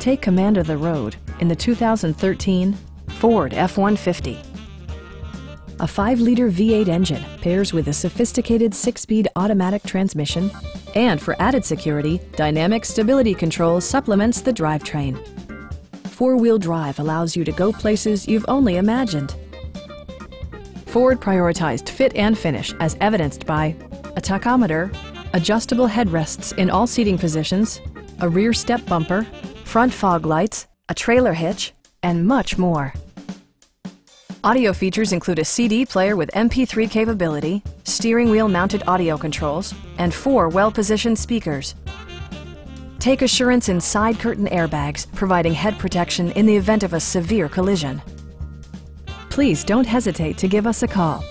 Take command of the road in the 2013 Ford F-150. A 5-liter V8 engine pairs with a sophisticated 6-speed automatic transmission, and for added security, Dynamic Stability Control supplements the drivetrain. Four-wheel drive allows you to go places you've only imagined. Ford prioritized fit and finish as evidenced by a tachometer, adjustable headrests in all seating positions, a rear step bumper, front fog lights, a trailer hitch, and much more. Audio features include a CD player with MP3 capability, steering wheel mounted audio controls, and four well-positioned speakers. Take assurance in side curtain airbags, providing head protection in the event of a severe collision. Please don't hesitate to give us a call.